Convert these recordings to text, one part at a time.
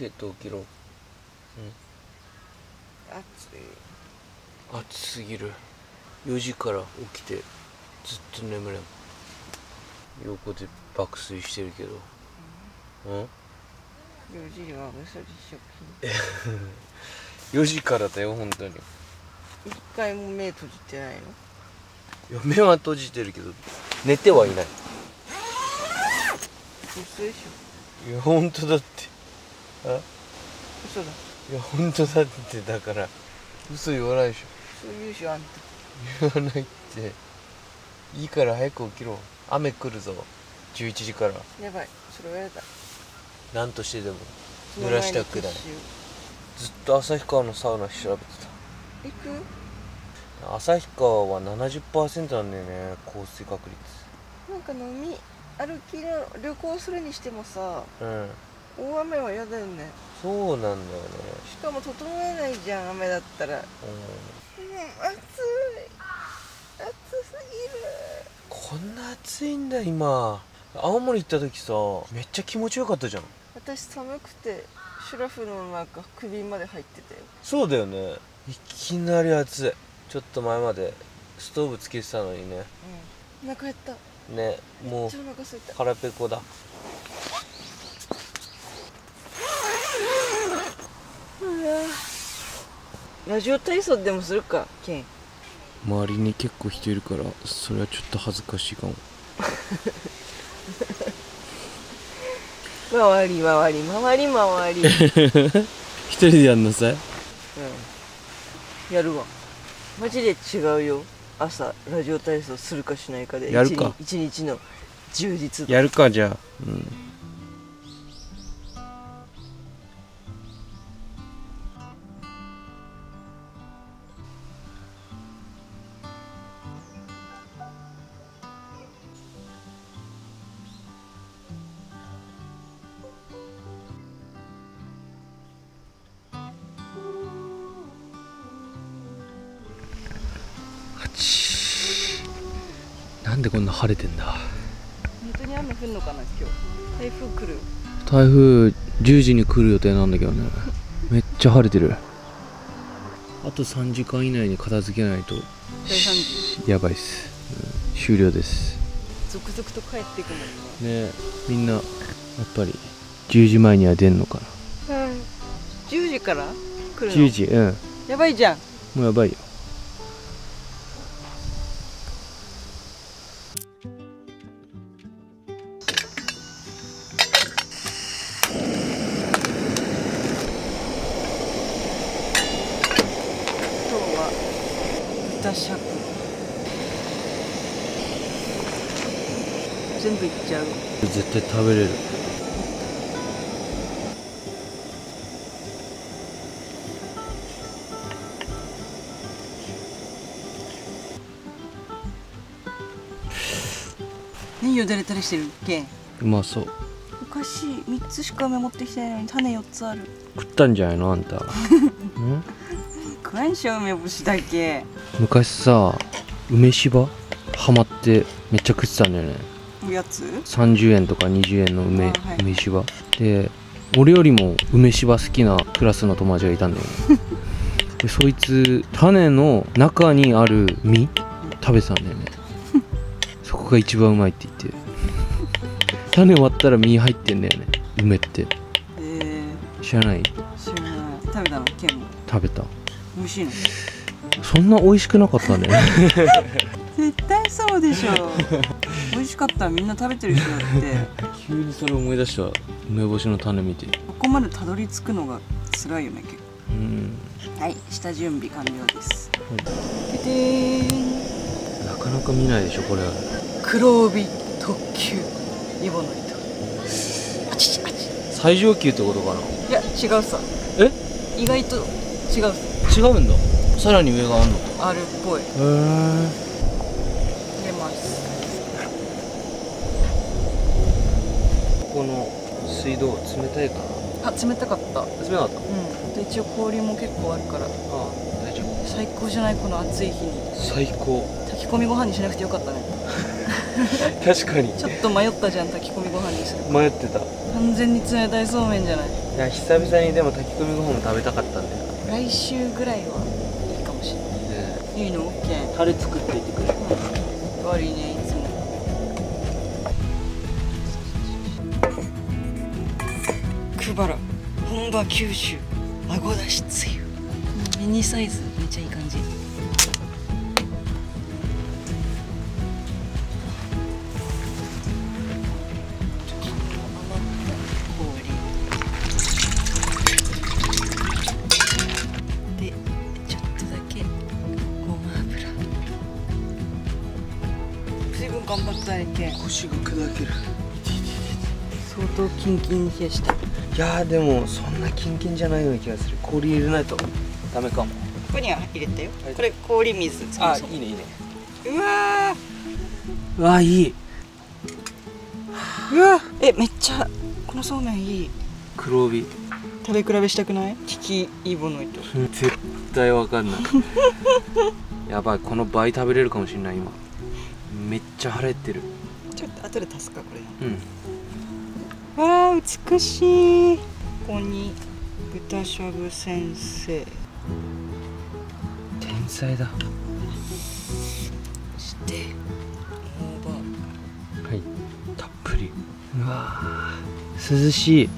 てと起きろ暑い。暑すぎる。4時から起きてずっと眠れん。横で爆睡してるけど。うん。4時は嘘でしょ4時からだよ本当に。い一回も目閉じてないの？や目は閉じてるけど寝てはいない。嘘でしょ。いや本当だってあ？嘘だ。いや本当だってだから嘘言わないでしょ。そう言うしょあんた。言わないって。いいから早く起きろ。雨来るぞ。11時から。やばい。それはやだ。何としてでも。濡らしたくない。ずっと旭川のサウナ調べて行く？た旭川は70%なんだよね降水確率。なんか飲み歩きの旅行するにしてもさうん大雨は嫌だよね。そうなんだよね。しかも整えないじゃん雨だったら。うん。うん暑い。暑すぎるこんな暑いんだ今。青森行った時さめっちゃ気持ちよかったじゃん。私寒くてシュラフの中首まで入ってたよ。そうだよね。いきなり暑い。ちょっと前までストーブつけてたのにね。うん。お腹減った。ねもう腹ペコだラジオ体操でもするかケン。周りに結構人いるからそれはちょっと恥ずかしいかも。回り回り回り回り、うん、一人でやんなさい？やるわ。マジで違うよ。朝ラジオ体操するかしないかで。やるか。一日の充実度。やるかじゃあ。うんなんでこんな晴れてんだ？本当に雨降るのかな今日。台風来る。台風10時に来る予定なんだけどね。めっちゃ晴れてる。あと3時間以内に片付けないと。やばいっす、うん終了です。続々と帰っていくもんね。ねみんなやっぱり。10時前には出んのかな？はい。10時から来るの？10時？うん。やばいじゃん。もうやばいよ食べれる。何よだれたりしてるけ？んうまそう。おかしい3つしか梅持ってきてないのに種4つある。食ったんじゃないの？あんた。ん食わんしょ梅干しだけ？昔さ梅しばハマってめっちゃ食ってたんだよねおやつ30円とか20円の梅,、あはい。梅しばで俺よりも梅しば好きなクラスの友達がいたんだよね。でそいつ種の中にある実食べてたんだよね。そこが一番うまいって言って。種割ったら実入ってんだよね。梅って。え知らない？ー、知らない。食べたの？ケンも食べた。美味しいの？そんな美味しくなかったね。絶対そうでしょ 美味しかった。らみんな食べてる人だって。急にそれ思い出した。梅干しの種見て。ここまでたどり着くのが辛いよね結うん。構はい下準備完了です。はい。なかなか見ないでしょこれ。黒帯特急。イボの糸。あちちあち。最上級ってことかな。いや違うさ。え？意外と違うさ。違うんだ。さらに上があんの？あるっぽい。へえ入れますここの水道冷たいかあ冷たかった。な冷たかった。うん。で一応氷も結構あるから。ああ大丈夫。最高じゃない？この暑い日に。最高。炊き込みご飯にしなくてよかったね。確かに。ちょっと迷ったじゃん炊き込みご飯にする。迷ってた。完全に冷たいそうめんじゃない。や久々にでも炊き込みご飯も食べたかったんだよ、来週ぐらいは。いいかもしれない。いいの？OK タレ作っていてくれ。悪いねいつもくばら本場九州。孫だしつゆ。ミニサイズ。めっちゃいい感じ。でちょっとだけ。ごま油。水分頑張ったねけ腰が砕ける。相当キンキンに冷やした。いやーでもそんなキンキンじゃないような気がする。氷入れないとダメかも。ここには入れたよ、はい。これ氷水あいいねいいね。うわうわいい。うわえめっちゃこのそうめんいい。黒帯食べ比べしたくない？キキイボの糸絶対わかんない。やばいこの倍食べれるかもしれない今。めっちゃ腹減ってる。ちょっと後で足すかこれ。うんわあ美しい。ここに豚しゃぶ先生。天才だ。そして大葉。はいたっぷり。うわー涼しい。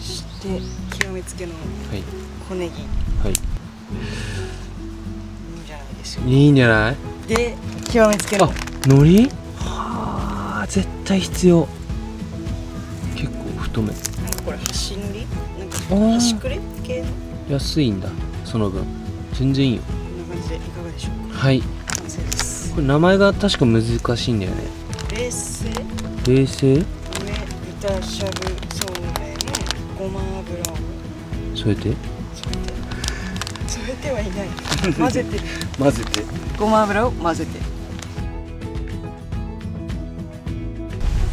そして極めつけのはい。小ネギ。はい。いいんじゃないいいんじゃない？で極めつけの。あ海苔？はあ絶対必要結構太めなんかこれ端塗り？なんか端くれ系の安いんだその分。全然いいよ。こんな感じでいかがでしょうか？はい。完成です。これ名前が確か難しいんだよね。冷製？冷製？梅豚しゃぶそうめんごま油を。添えて。添えて？はいない。混ぜて混ぜて。ごま油を混ぜて。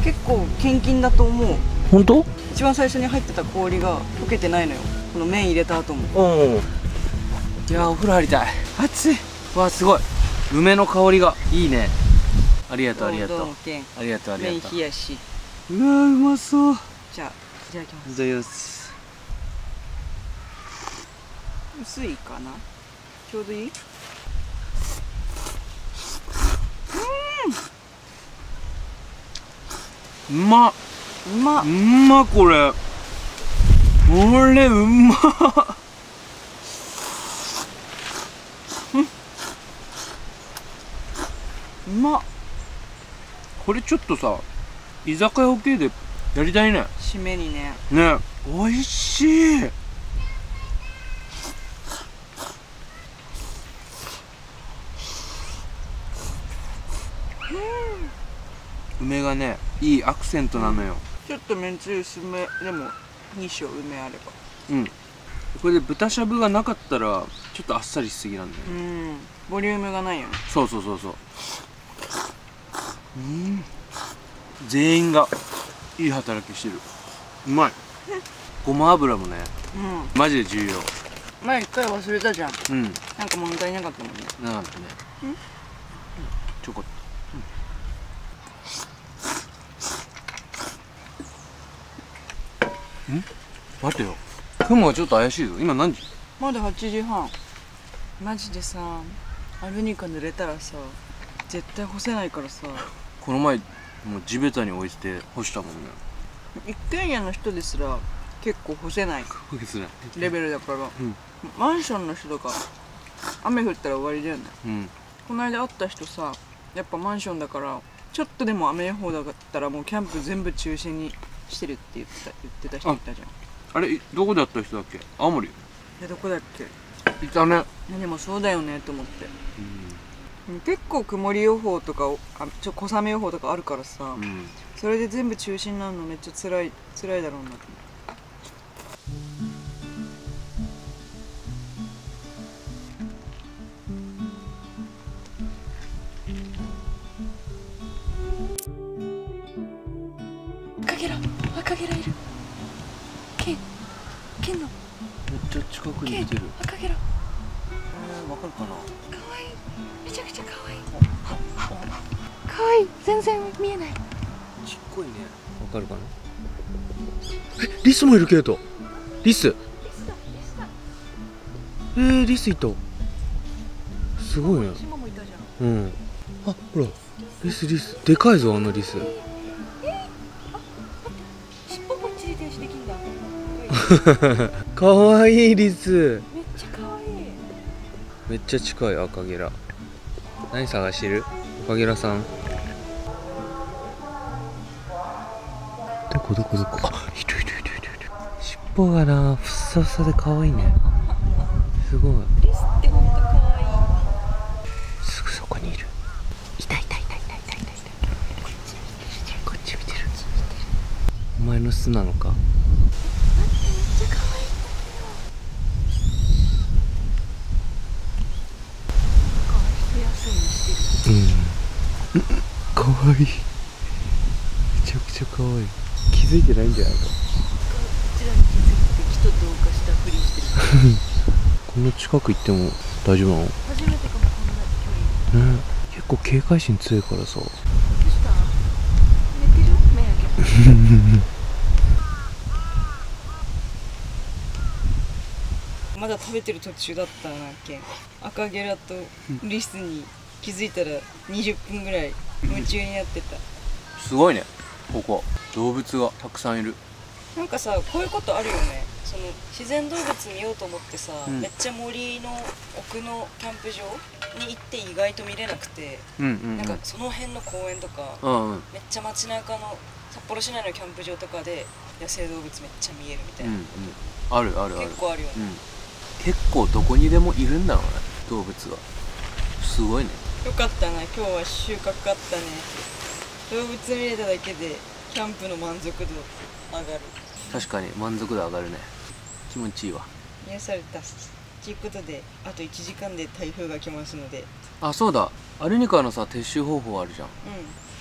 結構キンキンだと思う本当？一番最初に入ってた氷が溶けてないのよ。この麺入れた後も。うんいやお風呂入りたい。暑い。わあすごい。梅の香りが。いいね。ありがとうありがとう。ありがとうあり麺がとう。冷やし。うわうまそう。いじゃあいただきます。ただきます。薄いかな？ちょうどいい？うまっうま。っうまこれ。これうま。っうま。っこれちょっとさ居酒屋系でやりたいね。締めにね。ね。美味しい。梅がねいいアクセントなのよちょっとめんつゆ薄めでも2升梅あれば。うん。これで豚しゃぶがなかったらちょっとあっさりしすぎなんだよね。うん。ボリュームがないよね。そうそうそうそう。うん。全員がいい働きしてる。うまい。ごま油もねうマジで重要。ん前一回忘れたじゃん。うん。なんか物足りなかったもんね。なかったね。うん。ちょこっと。うん待てよ。雲がちょっと怪しいぞ。今何時？まだ8時半。マジでさアルニカ濡れたらさ絶対干せないからさ。この前もう地べたに置いてて干したもんね。一軒家の人ですら結構干せない。干せない。レベルだから、うん。マンションの人とか雨降ったら終わりだよね。うん。この間会った人さやっぱマンションだからちょっとでも雨予報だったらもうキャンプ全部中止にしてるって言ってた言ってた人いたじゃん。あれいどこで会った人だっけ？青森？えどこだっけ？いたね。いやでもそうだよねと思って。結構曇り予報とかをあちょ小雨予報とかあるからさ、うん。それで全部中止になるのめっちゃ辛い辛いだろうなと思ってスもいるけど。リス？えー、リスいた。すごいねうん。あほら。リスリス。でかいぞあのリス。かわいいリス。めっちゃ可愛いめっちゃ近い赤ゲラ。何探してる？赤ゲラさん。どこどこどこ？あいる尻尾がなふっさふさで可愛いね。すごい。リスってほんと可愛いすぐそこにいる。いたいたいたいたいたいたい。たこっち見てる。お前の巣なのか？めっちゃ可愛い。うん。かわいい。めちゃくちゃかわい。い気づいてないんじゃないかこちらに気づいて木と同化したふりしてる。こんな近く行っても大丈夫なの？ね初めてかもこんな距離。結構警戒心強いからさ。どうした。寝てる？目開けて。まだ食べてる途中だったなけ？ん赤ゲラとリスに気づいたら20分ぐらい夢中になってた。すごいねここ。動物がたくさんいる。なんかさこういうことあるよねその自然動物見ようと思ってさ、うん。めっちゃ森の奥のキャンプ場に行って意外と見れなくて、うんうんなんかその辺の公園とか、うんうん。めっちゃ街中の札幌市内のキャンプ場とかで野生動物めっちゃ見えるみたいな、うんうん。あるあるある。結構あるよね、うん。結構どこにでもいるんだろうね動物がすごいね。よかったな今日は収穫あったね。動物見れただけでキャンプの満足度上がる。確かに満足度上がるね気持ちいいわ。癒されたということであと1時間で台風が来ますので。あそうだ。アルニカのさ撤収方法あるじゃん。う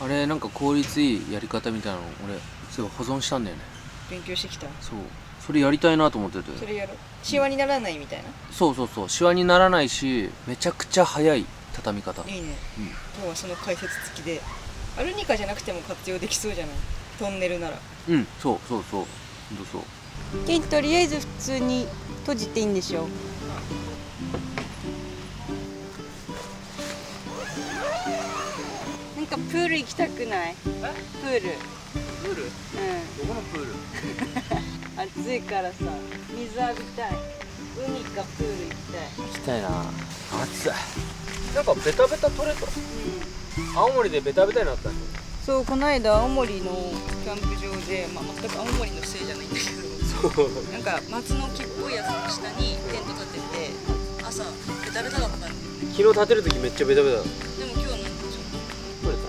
あれなんか効率いいやり方みたいなの俺すごい保存したんだよね。ん勉強してきた。そう。それやりたいなと思ってて。それやろう。シワにならないみたいな？そうそうそう。シワにならないしめちゃくちゃ早い畳み方。いいね。うん。今日はその解説付きでアルニカじゃなくても活用できそうじゃない？トンネルなら。うん。そうそうそう。ほんとそうケンとりあえず普通に閉じていいんでしょなんかプール行きたくない？プール。プール？うどこのプール？ん 暑いからさ。水浴びたい。海かプール行きたい。行きたいな。暑い。なんかベタベタ取れた。青森でベタベタになったんそうこの間青森のキャンプ場で、まあ、全く青森のせいじゃないんだけどなんか松の木っぽいやつの下にテント立てて朝ベタベタだったんだよね昨日立てる時めっちゃベタベタでも今日なんかちょっ取れ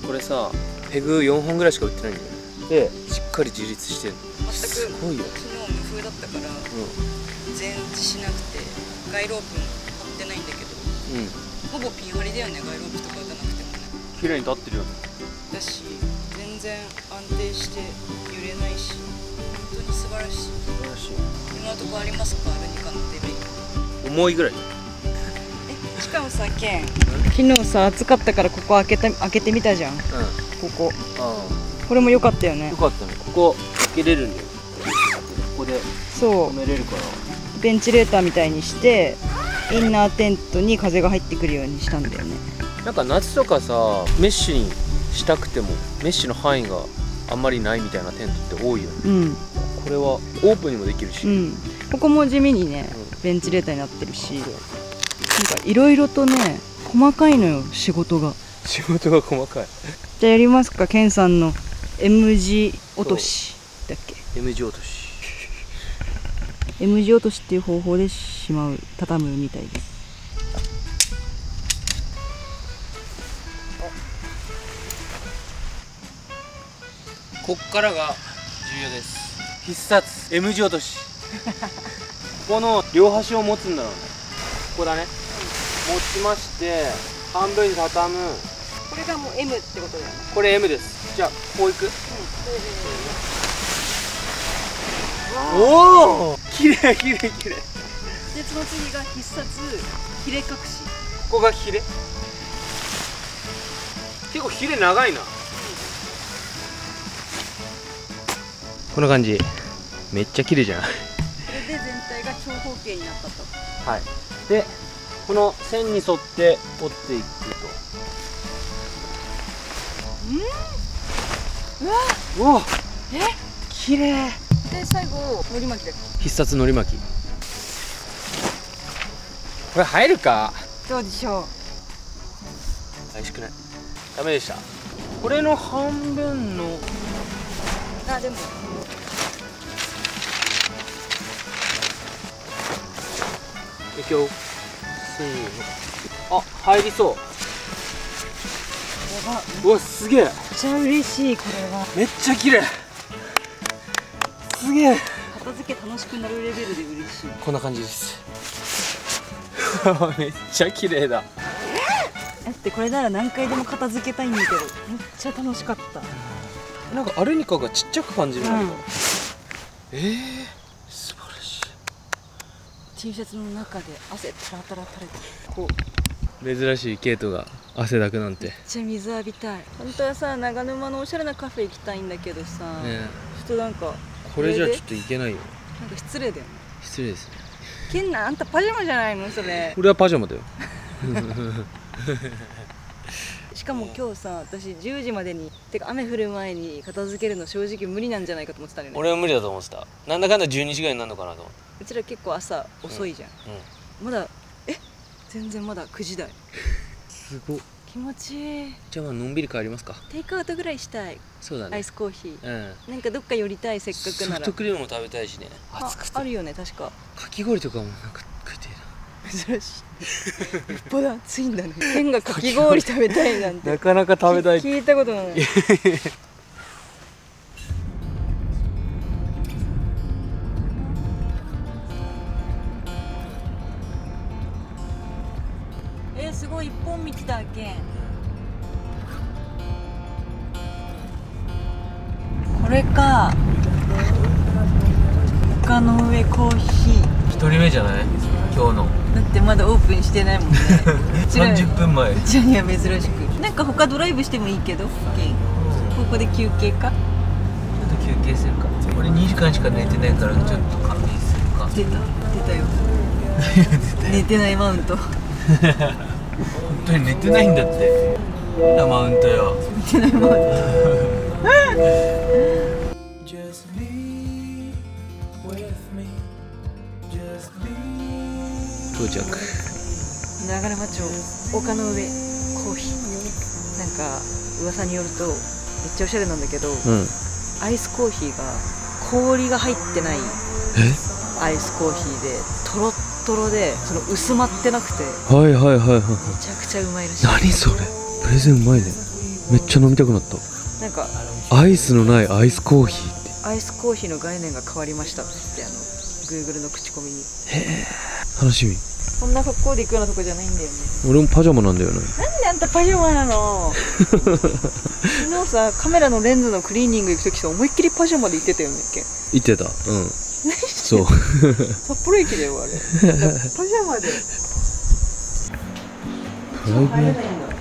たこれさペグ4本ぐらいしか売ってないんだよでしっかり自立してるとす全くごいよ昨日無風だったからう全置しなくてガイロープも。張ってないんだけどんうん。ほぼピン張りだよねガイロープとか打たなくても。ね綺麗に立ってるよねだし全然安定して揺れないし晴らしい素晴らしい今のところありますかアルニカのデビ重いぐらい。しかもさケン。昨日さ暑かったからここ開けた開けてみたじゃん。うん。ここ。あこれも良かったよね。あよかったね。ここ開けれるんだよ。ここで。そう。止めれるから。ベンチレーターみたいにしてインナーテントに風が入ってくるようにしたんだよね。なんか夏とかさメッシュにしたくてもメッシュの範囲があんまりないみたいなテントって多いよね。うんこれはオープンにもできるし、うん。ここも地味にねベンチレーターになってるしなんかいろいろとね細かいのよ仕事が。仕事が細かい。じゃあやりますかケンさんの M 字落とし。だっけ？M 字落とし。M 字落としっていう方法でしまう畳むみたいです。こっからが重要です必殺 M 字落とし。ここの両端を持つんだろうね。ここだね、持ちまして半分に畳む。これがもう M ってことだよね。これ M です。じゃあこういく。おおきれいきれいきれいでその次が必殺ヒレ隠し。ここがヒレ。結構ヒレ長いな。こんな感じめっちゃ綺麗じゃない？それで全体が長方形になったと。はい。でこの線に沿って折っていくと。うわ。うわ。え？綺麗。で最後のり巻きだ必殺のり巻き。これ入るか？どうでしょ美味しくない？ダメでした。これの半分のうあでもいくよせーの。あ入りそう。やばうわすげえ。めっちゃ嬉しいこれは。めっちゃ綺麗。すげえ。片付け楽しくなるレベルで嬉しい。こんな感じです。めっちゃ綺麗だ。だってこれなら何回でも片付けたいんだけどめっちゃ楽しかった。なんかアルニカがちっちゃく感じる。んだけど、うん。えー、素晴らし T シャツの中で汗タラタラ垂れてこうい珍しいケイトが汗だくなんて。めっちゃ水浴びたい。本当はさ長沼のおしゃれなカフェ行きたいんだけどさ、ねちょっとなんかこれじゃちょっといけないよ。なんか失礼だよね。失礼ですね。ケンナあんたパジャマじゃないの？それ。これはパジャマだよ。しかも今日さ私10時までにてか雨降る前に片付けるの正直無理なんじゃないかと思ってたのよね。俺は無理だと思ってた。なんだかんだ12時ぐらいになるのかなと思ってうちら結構朝遅いじゃん、まだえ？全然まだ9時台。すご。っ気持ちいい。じゃあまあのんびり帰りますか。テイクアウトぐらいしたい。そうだね。アイスコーヒー。うん。なんかどっか寄りたいせっかくソなら。フトクリームも食べたいしね。あ暑くて。あるよね確か。かき氷とかもなんか食いて珍しい。よっぽど暑いんだね。ケンがかき氷食べたいなんえて。な なかなか食べたい聞いたことない ちらには珍しく。なんか他ドライブしてもいいけど？ここで休憩か？ちょっと休憩するか。俺2時間しか寝てないからちょっと仮眠するか。出た。出たよ。寝てないマウント。本当に寝てないんだって。なマウントよ。寝てないマウント. 到着長沼町丘の上コーヒー。なんか噂によるとめっちゃおしゃれなんだけど、うん。アイスコーヒーが氷が入ってないえ？アイスコーヒーでとろっとろでその薄まってなくてはいはいはいはいはい。めちゃくちゃうまいらしい。何それ？プレゼンうまいね。めっちゃ飲みたくなった。なんかアイスのないアイスコーヒーって。アイスコーヒーの概念が変わりましたってあの Google の口コミに。楽しみこんな格好で行くようなとこじゃないんだよね。俺もパジャマなんだよね。なんであんたパジャマなの？昨日さカメラのレンズのクリーニング行く時さ思いっきりパジャマで行ってたよねケン言ってた。うん。そう。札幌駅だよあれ。パジャマで。プライベート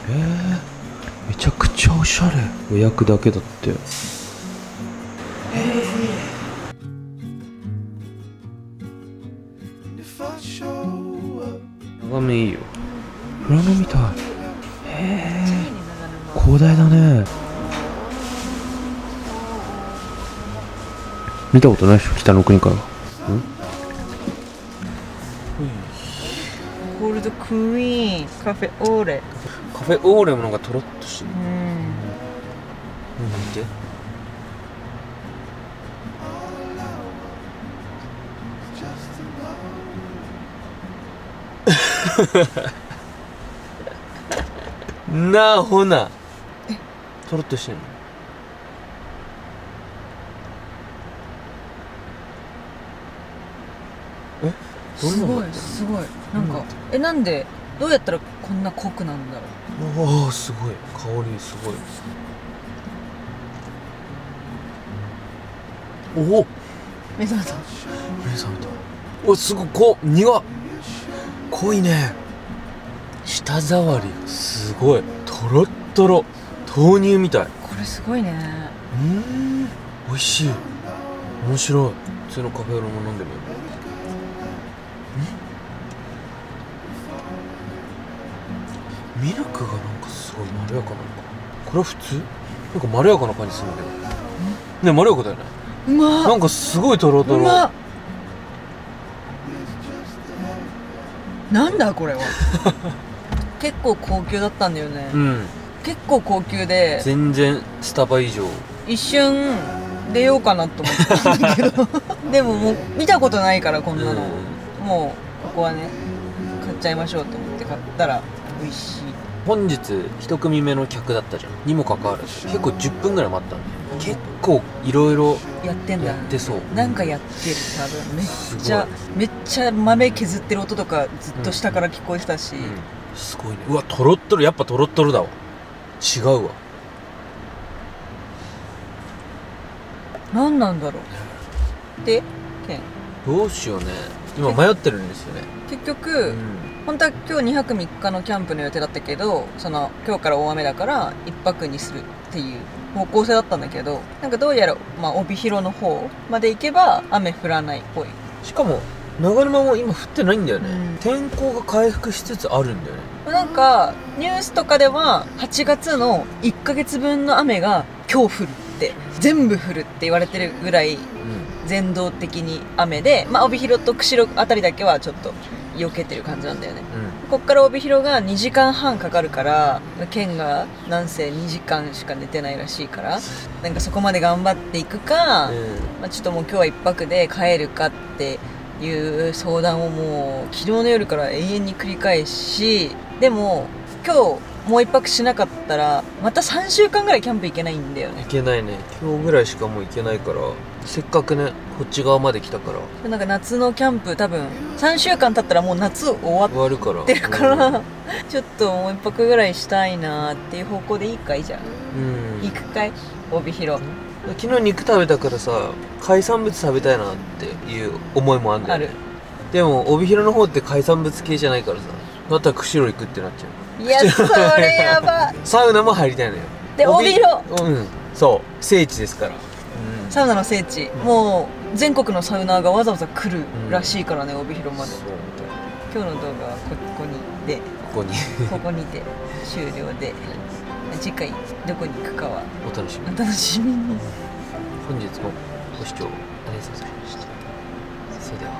えー、めちゃくちゃおしゃれ。予約だけだって「眺めいいよ。富良野みたい。へえ。広大だね。見たことないでしょ北の国から。ゴールドクイーン。カフェオーレ。カフェオーレもなんかとろっとしてる。うん。見て なあほな。とろっとしてんの？え？すごいすごい。なんか、えなんでどうやったらこんな濃くなんだろう？おおすごい。香りすごい。おお。目覚めた。目覚めた。おすごい。こう苦濃いね。舌触りがすごい。とろっとろ豆乳みたい。これすごいね。うん。美味しい。面白い。普通のカフェオレも飲んでみよう。ん。ミルクがなんかすごいまろやかなのか。これは普通？なんかまろやかな感じするんだけどねまろやかだよね。うまなんかすごいトロトロ。うまなんだこれは。結構高級だったんだよね、うん。結構高級で。全然スタバ以上。一瞬出ようかなと思ったんだけど。でももう見たことないからこんなの、うん。もうここはね買っちゃいましょうと思って買ったら美味しい。本日一組目の客だったじゃん。にもかかわらず。結構10分ぐらい待ったんだよ結構いろいろやってんだやってそうなんかやってる多分。めっちゃめっちゃ豆削ってる音とかずっと下から聞こえてたし、うん。すごいね。うわトロットロやっぱトロットロだわ。違うわ。何なんだろう。でケン。どうしようね。今迷ってるんですよね。結局、うん本当は今日2泊3日のキャンプの予定だったけどその今日から大雨だから1泊にするっていう方向性だったんだけどなんかどうやら、まあ、帯広の方まで行けば雨降らないっぽい。しかも長沼も今降ってないんだよね、うん。天候が回復しつつあるんだよね。なんかニュースとかでは8月の1ヶ月分の雨が今日降るって全部降るって言われてるぐらい全道的に雨で、まあ、帯広と釧路あたりだけはちょっと避けてる感じなんだよね。うん。こっから帯広が2時間半かかるから県がなんせ2時間しか寝てないらしいからなんかそこまで頑張っていくか、まあ、ちょっともう今日は1泊で帰るかっていう相談をもう昨日の夜から永遠に繰り返しでも今日もう1泊しなかったらまた3週間ぐらいキャンプ行けないんだよね。行けないね。今日ぐらいしかもう行けないからせっかくねこっち側まで来たから。でなんか夏のキャンプ多分3週間経ったらもう夏終わっ終わるからてるから、ちょっともう1泊ぐらいしたいなっていう方向でいいかいじゃんうん、行くかい？帯広。昨日肉食べたからさ海産物食べたいなっていう思いもあるんだよね。ある。でも帯広の方って海産物系じゃないからさだったら釧路行くってなっちゃう。いやそれやば。サウナも入りたいのよ。で帯広。うん。そう。聖地ですから、うん、サウナの聖地。もう全国のサウナーがわざわざ来るらしいからね、帯広まで。今日の動画はここにでここに。ここにて。終了で。次回どこに行くかは。お楽しみ。にお楽しみに。本日もご視聴ありがとうございました。それでは